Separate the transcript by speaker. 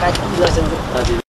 Speaker 1: Cách.